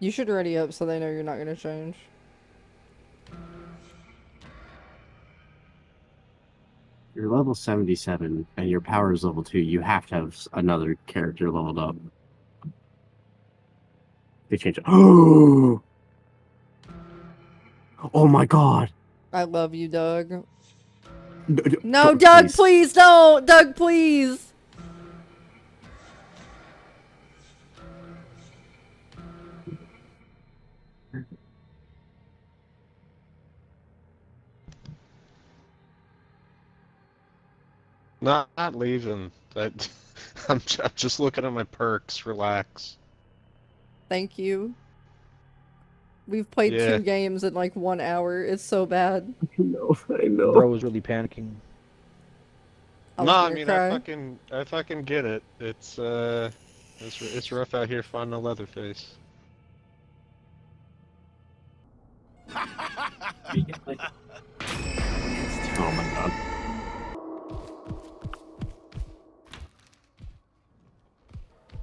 You should ready up so they know you're not gonna change. You're level 77 and your power is level 2. You have to have another character leveled up. They change it. Oh! Oh my god! I love you, Doug. No, No, Doug, please. please don't! Doug, please! Not, not leaving. That I'm, I'm just looking at my perks. Relax. Thank you. We've played Yeah. two games in like one hour. It's so bad. No, I know. Bro was really panicking. I was no, I mean cry. I fucking I fucking get it. It's uh, it's it's rough out here finding a Leatherface. Oh my god.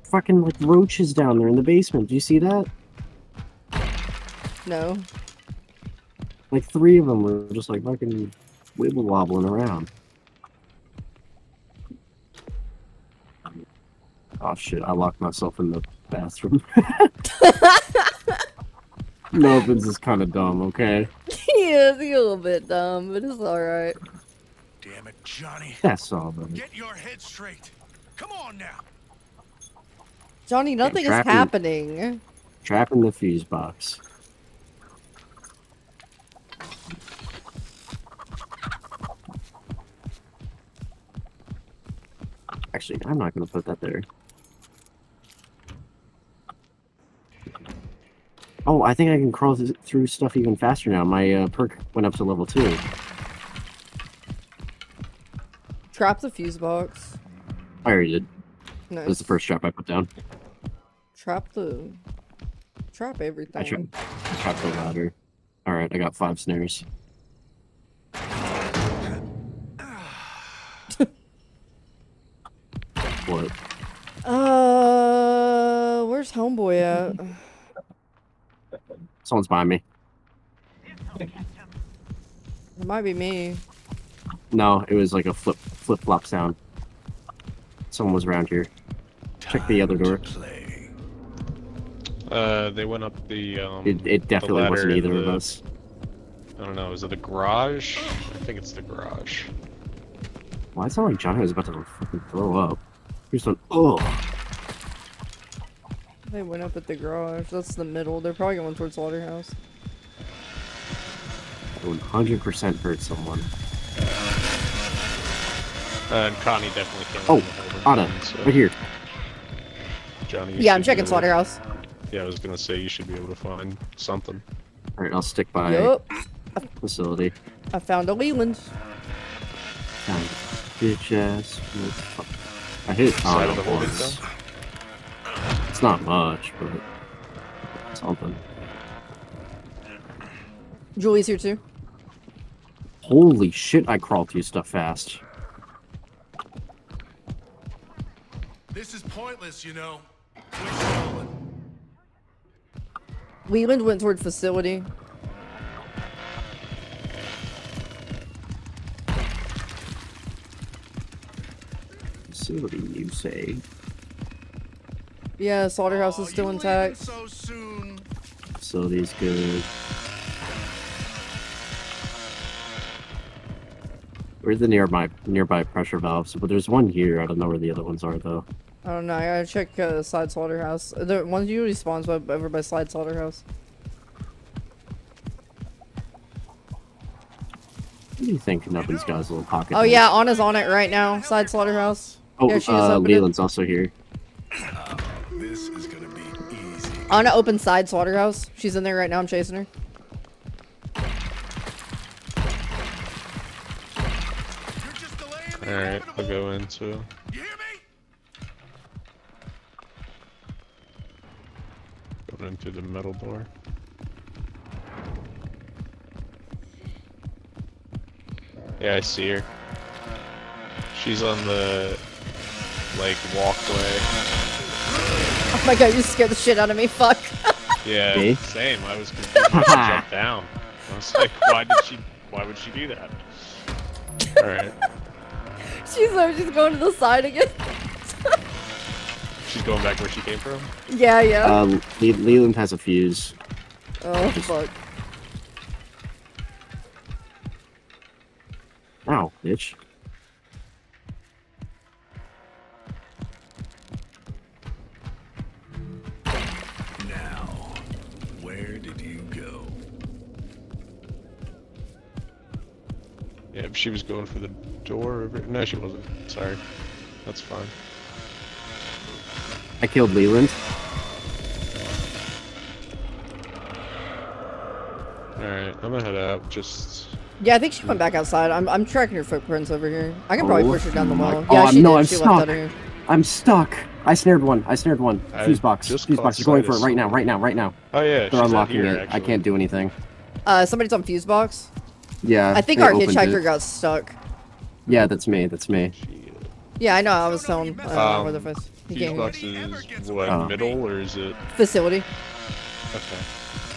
Fucking like roaches down there in the basement. Do you see that? No. Like three of them were just like fucking wibble wobbling around. Oh shit, I locked myself in the bathroom. no, this is kind of dumb, okay? he is a little bit dumb, but it's alright. Damn it, Johnny. That's all, buddy. Get your head straight. Come on now. Johnny, nothing is happening. Trapping the fuse box. Actually, I'm not gonna put that there. Oh, I think I can crawl th- through stuff even faster now. My uh, perk went up to level two. Trap the fuse box. I already did. No. That was the first trap I put down. Trap the. Trap everything. I tra- I trapped the ladder. All right, I got five snares. what? Uh, where's homeboy at? Someone's behind me. It might be me. No, it was like a flip flip flop sound. Someone was around here. Check the other door. Play. Uh, they went up the um. It, it definitely ladder wasn't in either of us. I don't know. Is it the garage? I think it's the garage. Why it sound like Johnny was about to fucking throw up? He just went, oh. They went up at the garage. That's the middle. They're probably going towards Slaughterhouse. 100% hurt someone. And Connie definitely came. Oh, in Ana, so right here. Johnny. Yeah, I'm checking able- Slaughterhouse. Yeah, I was gonna say you should be able to find something. Alright, I'll stick by Yup. facility. I found a Leland. Found bitch ass. I hit Side Ana of the holding once. It's not much, but something. Julie's here too. Holy shit, I crawled through stuff fast. This is pointless, you know. Leland went toward facility. Facility, you say? Yeah, Slaughterhouse Aw, is still oh, intact. So soon. Facility's good. Where's the nearby nearby pressure valves? But there's one here. I don't know where the other ones are though. I don't know. I gotta check uh, side Slaughterhouse. The one usually spawns by, over by side Slaughterhouse. What do you think Nubbin's got his little pocket? Oh knife? yeah, Ana's on it right now. Side Slaughterhouse. Oh, yeah, she uh, opened it. Leland's also here. This is gonna be easy. Ana open side Slaughterhouse. She's in there right now. I'm chasing her. You're just delaying the All right, I'll go into. You Going into the metal door. Yeah, I see her. She's on the like walkway. Oh my god, you scared the shit out of me. Fuck. Yeah, Me? same. I was confused when she jumped down. I was like, why did she? Why would she do that? All right, She's there. She's going to the side again. She's going back where she came from. yeah, yeah. Um, Le- Leland has a fuse. oh fuck. Ow, bitch. Now, where did you go? Yeah, she was going for the door. Over... No, she wasn't. Sorry. That's fine. I killed Leland. All right, I'm gonna head out. Just Yeah, I think she went back outside. I'm, I'm tracking her footprints over here. I can probably Oh push her down the wall. Oh, Yeah, I'm- she no, did. I'm she stuck. out here. I'm stuck. I snared one. I snared one. I Fuse box. Fuse caught box is going for it right now. Right now. Right now. oh yeah, They're she's unlocking here, it. I can't do anything. Uh, somebody's on fuse box. Yeah. I think our hitchhiker it. got stuck. Yeah, that's me. That's me. Yeah, I know. I was telling. Uh, Um, where the fuck? He Fuse came box is what Oh. middle or is it? facility. Okay.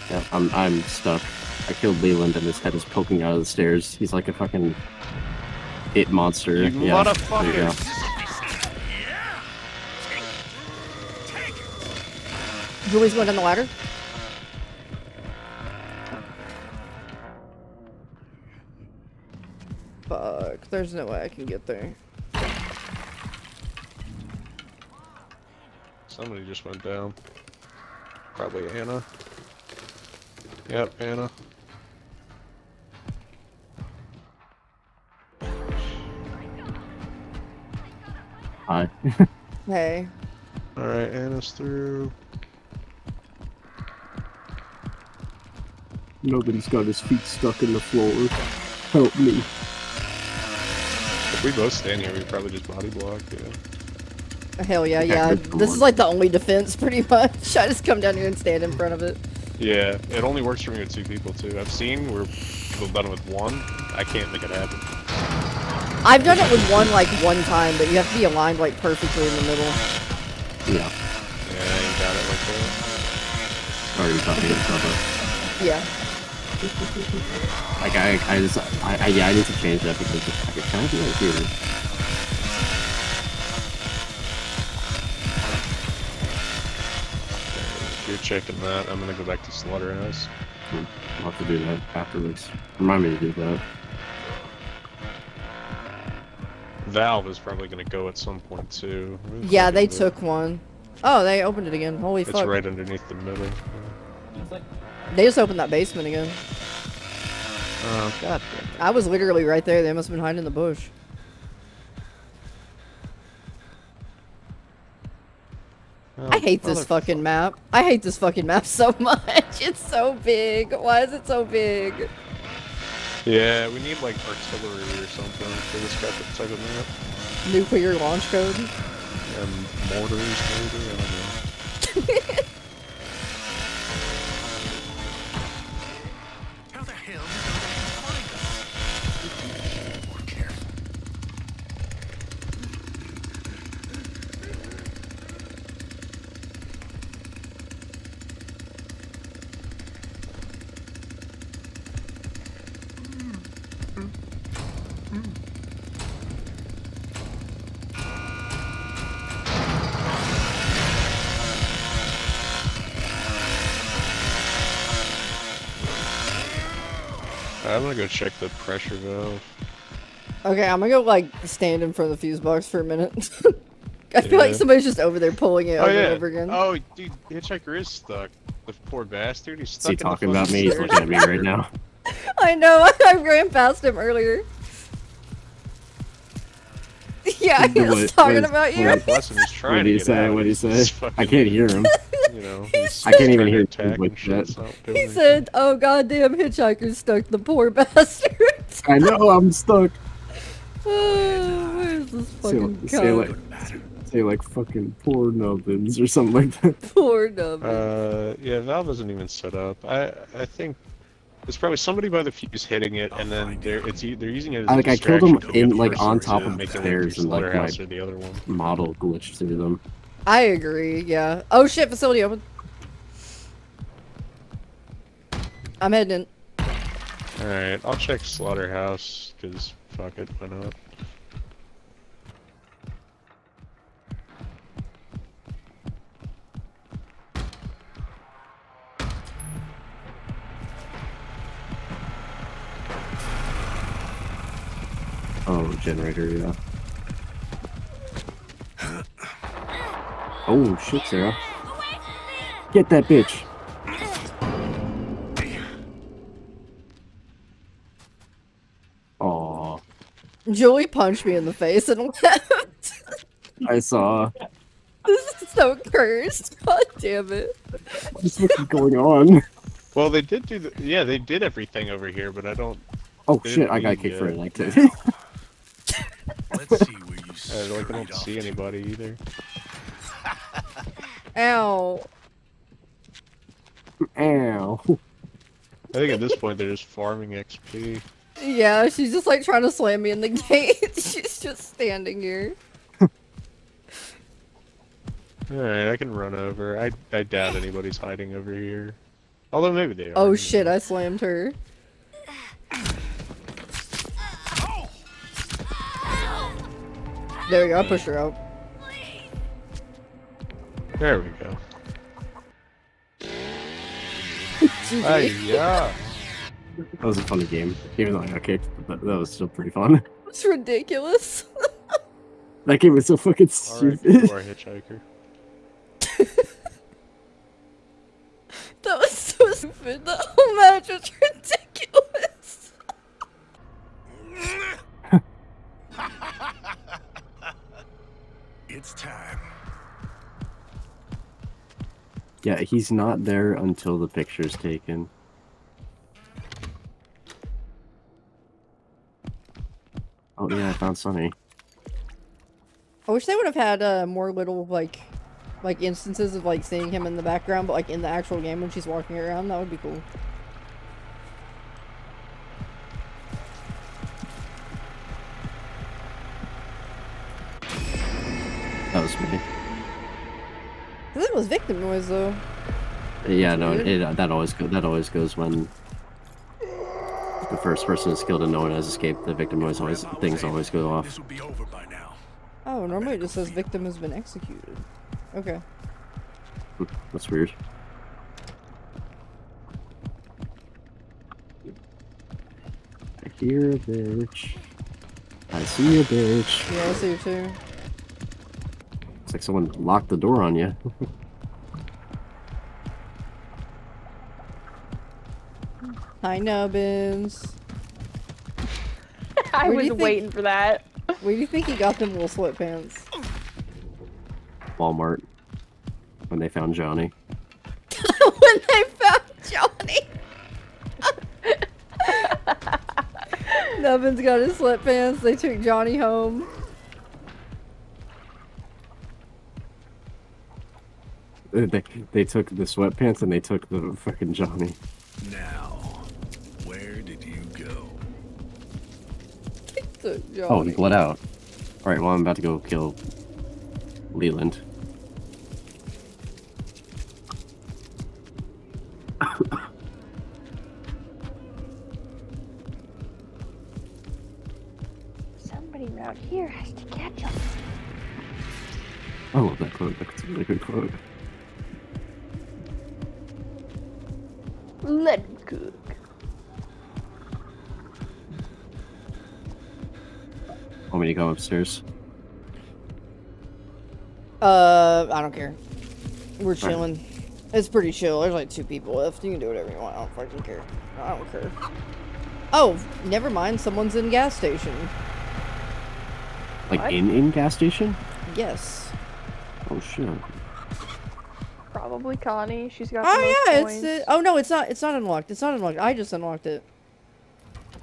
Yeah, I'm I'm stuck. I killed Leland and his head is poking out of the stairs. He's like a fucking it monster. You yeah. There motherfucker. you go. Julie's going down the ladder. Fuck. There's no way I can get there. Somebody just went down. Probably Ana. Yep, Ana. Hi. Hey. Alright, Ana's through. Nobody's got his feet stuck in the floor. Help me. If we both stand here, we probably just body block, yeah. Hell yeah, Yeah, yeah. This is like the only defense, pretty much. I just come down here and stand in front of it. Yeah, it only works for me with two people too. I've seen where people have done it with one. I can't make it happen. I've done it with one like one time, but you have to be aligned like perfectly in the middle. Yeah. Yeah, I ain't got it like that. Sorry, talking yourself up. Yeah. Like I, I just, I, I, yeah, I need to change that because I can kind of do it here. Checking that, I'm gonna go back to Slaughterhouse. I'll have to do that afterwards. Remind me to do that. Valve is probably gonna go at some point too. Where Yeah, they is it? took one. Oh, they opened it again. Holy It's fuck. right underneath the middle. They just opened that basement again. Oh god damn it. I was literally right there. They must have been hiding in the bush. Hate this fucking map. I hate this fucking map so much. It's so big. Why is it so big? Yeah, we need like artillery or something for this type of, type of map. Nuclear launch code. And mortars maybe, I don't know. gonna go check the pressure valve. Okay, I'm gonna go like stand in front of the fuse box for a minute. I feel like somebody's just over there pulling it Oh over yeah. and over again. Oh dude, Hitchhiker is stuck. The poor bastard. He's Is he in the talking about me? He's looking at me right now. I know. I ran past him earlier. Yeah, he was what talking is- about you. what- Bless him, he's What did he say? What did he say? I can't hear him. You know, he's I can't even hear attack like shit, that. it's not doing He anything. said, "Oh goddamn, hitchhiker stuck the poor bastard." I know I'm stuck. oh, where's this Say, fucking say cunt? like, say like fucking poor nubbins or something like that. Poor number. Uh, yeah, Valve isn't even set up. I I think there's probably somebody by the fuse hitting it, and then they're it's e- they're using it as I- a like, I killed him distraction to in, like, on top of make the stairs and, like, Slaughterhouse my- the other one. Model glitched through them. I agree. Yeah. Oh shit, facility open. I'm heading in. Alright, I'll check Slaughterhouse, because fuck it, why not? Oh, generator, yeah. Oh shit, Sarah. Get that bitch. Aw, Julie punched me in the face and left. I saw. this is so cursed. God damn it. What's fucking going on? Well, they did do the- yeah, they did everything over here, but I don't, Oh shit, I got we, kicked for uh, it like that. Let's see where you I like, I don't see anybody either. Ow. Ow. I think at this point they're just farming XP. Yeah, she's just like trying to slam me in the gate. she's just standing here. Alright, I can run over. I, I doubt anybody's hiding over here. Although maybe they oh, are. Oh shit. I slammed her. There we go, I pushed her out. There we go. GG. Hey, yeah. That was a funny game. Even though I got kicked, but that was still pretty fun. It's ridiculous. That game was so fucking Alright, stupid. poor hitchhiker. That was so stupid. The whole match was he's not there until the picture's taken. Oh yeah, I found Sonny. I wish they would have had uh, more little like, like instances of like seeing him in the background, but like in the actual game when she's walking around. That would be cool. That was me. It was victim noise though. Yeah, no, Weird. it, that always go, that always goes when the first person is killed and no one has escaped. The victim always always things always go off. This will be over by now. Oh, normally it just says victim has been executed. Okay. That's weird. I hear a bitch. I see a bitch. Yeah, I see you too. It's like someone locked the door on you. Hi, Nubbins. I Where was you think- waiting for that. Where do you think he got them little sweatpants? Walmart. When they found Johnny. when they found Johnny. Nubbins got his sweatpants. They took Johnny home. They, they took the sweatpants and they took the fucking Johnny. Took Johnny. Oh, he bled out. Alright, well, I'm about to go kill Leland. Somebody around here has to catch him. I love that quote. That's a really good quote. Upstairs? Uh, I don't care. We're chilling. It's pretty chill. There's like two people left. You can do whatever you want. I don't fucking care. I don't care. Oh, never mind. Someone's in gas station. Like What? in in gas station? Yes. Oh shit. Probably Connie. She's got Oh most yeah, points. it's. Uh, oh no, it's not. It's not unlocked. It's not unlocked. I just unlocked it.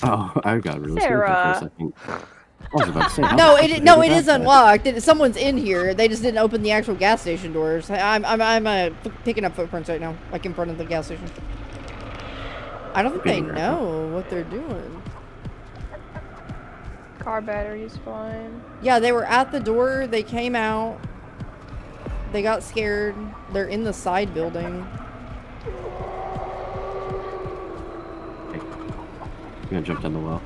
Oh, I got really scared for a second. I was about to say. No, the it no, did it they is do that? unlocked. It, someone's in here. They just didn't open the actual gas station doors. I- I'm I'm I'm uh, f- picking up footprints right now, like in front of the gas station. I don't think they know what they're doing. Car battery's fine. Yeah, they were at the door. They came out. They got scared. They're in the side building. I'm gonna jump down the well.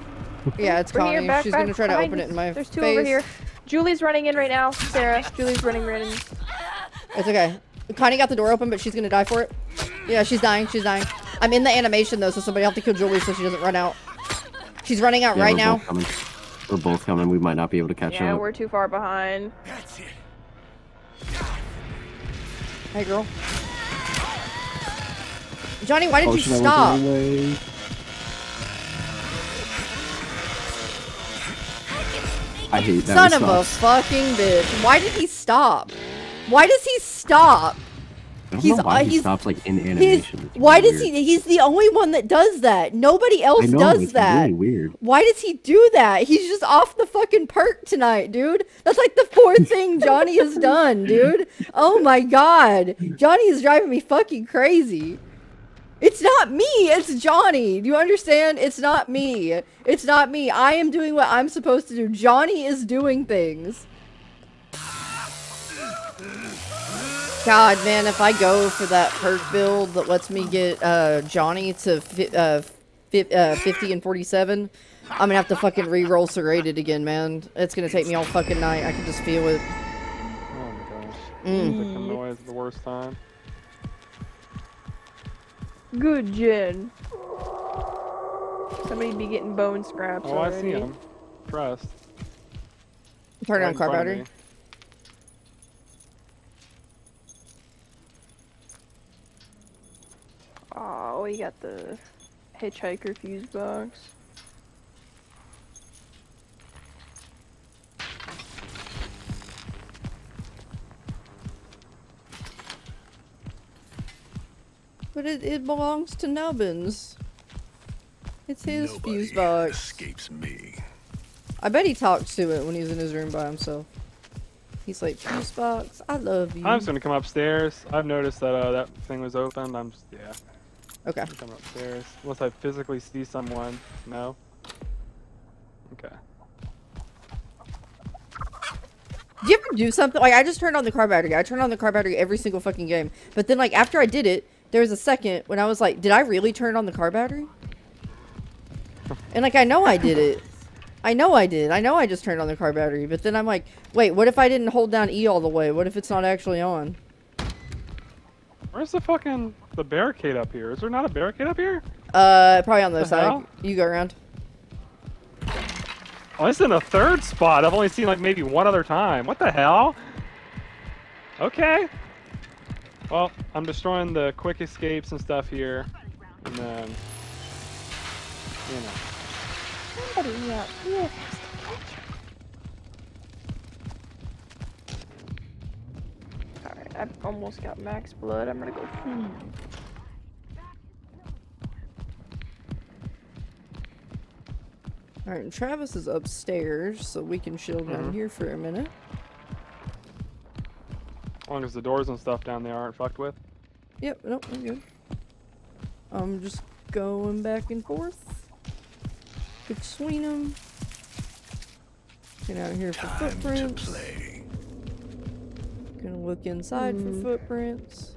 Yeah, it's We're Connie. back, She's back, gonna try to open it in my There's two face. over here. Julie's running in right now. Sarah, Julie's running right in. It's okay. Connie got the door open, but she's gonna die for it. Yeah, she's dying. She's dying. I'm in the animation though, so somebody have to kill Julie so she doesn't run out. She's running out Yeah, right we're now. Both coming. We're both coming. We might not be able to catch her. Yeah, up. we're too far behind. That's it. Hey, girl. Johnny, why did Oh, you should I look stop? I hate that. Son of a fucking bitch. Why did he stop? Why does he stop? He's- why uh, he stops like in animation. Why really does weird. he? He's the only one that does that. Nobody else I know, does it's that. really weird. Why does he do that? He's just off the fucking perk tonight, dude. That's like the fourth thing Johnny has done, dude. Oh my god. Johnny is driving me fucking crazy. It's not me, it's Johnny. Do you understand? It's not me. It's not me. I am doing what I'm supposed to do. Johnny is doing things. God, man, if I go for that perk build that lets me get uh, Johnny to fi- uh, uh, 50 and 47, I'm gonna have to fucking re-roll serrated again, man. It's gonna take me all fucking night. I can just feel it. Oh my gosh. Mm. Like the noise the worst time. Good, Jen. Somebody be getting bone scraps Oh, I see him. Pressed. Turn Right on car battery. Oh, we got the hitchhiker fuse box. But it, it belongs to Nubbins. It's his Nobody fuse box. escapes me. I bet he talks to it when he's in his room by himself. He's like, fuse box, I love you. I'm just gonna come upstairs. I've noticed that uh, that thing was open. I'm just yeah. Okay. I'm coming upstairs unless I physically see someone. No. Okay. Do you ever do something like I just turned on the car battery? I turn on the car battery every single fucking game. But then like after I did it, there was a second when I was like, did I really turn on the car battery? And like I know I did it. I know I did. I know I just turned on the car battery. But then I'm like, wait, what if I didn't hold down E all the way? What if it's not actually on? Where's the fucking the barricade up here? Is there not a barricade up here? Uh, probably on the other The side. hell? You go around. Oh, it's in the third spot. I've only seen like maybe one other time. What the hell? Okay. Well, I'm destroying the quick escapes and stuff here, and then you know. Somebody out here has to catch him. Alright, I've almost got max blood. I'm gonna go pee. All right, and Travis is upstairs, so we can chill down Mhm. here for a minute. As long as the doors and stuff down there aren't fucked with. Yep, nope, I'm good. I'm just going back and forth between them. Get out here for Time to footprints. play. Gonna look inside for Hmm. footprints.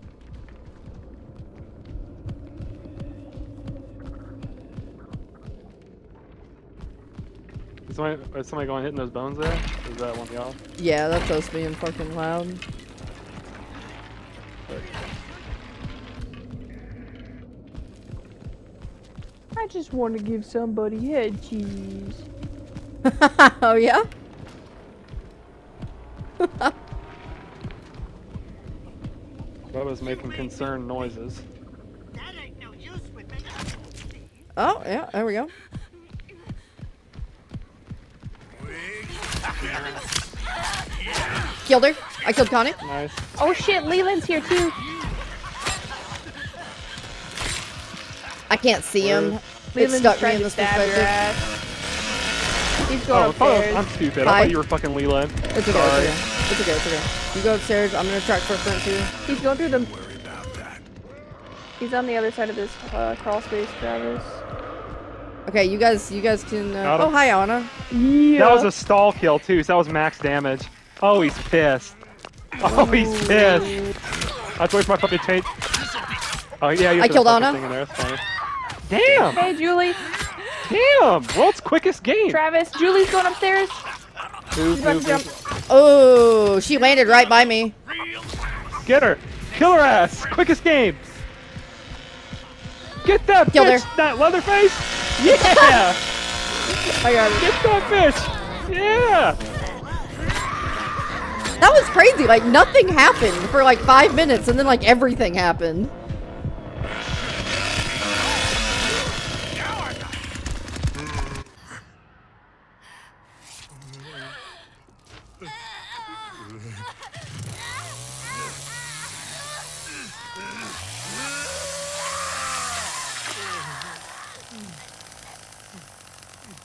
Is somebody, is somebody going hitting those bones there? Is that one of y'all? Yeah, that's us being fucking loud. I just want to give somebody head cheese. oh yeah? Bubba's making concerned noises. Oh yeah, there we go. Killed her. I killed Connie. Nice. Oh shit, Leland's here too. I can't see him. It Leland's stuck me in to this perspective. He's going Oh, I thought I was- upstairs. I'm stupid. I Hi. thought you were fucking Leland. It's okay, Sorry. it's okay. It's okay, it's okay. You go upstairs, I'm gonna track footprints here. He's going through the. Worry about that. He's on the other side of this uh, crawl space, Travis. Okay, you guys you guys can uh, Oh hi Ana. Yeah. That was a stall kill too, so that was max damage. Oh, he's pissed. Oh, he's pissed. That's where's my fucking tape. Oh yeah, you I killed Ana. Thing in there. That's funny. Damn. Hey, Julie. Damn, world's quickest game. Travis, Julie's going upstairs. Move, She's about move, to jump. move. Oh, she landed right by me. Get her. Kill her ass. Quickest game. Get that Killed bitch, her. that Leatherface. Yeah. I got her. Get that bitch. Yeah. That was crazy. Like nothing happened for like five minutes, and then like everything happened.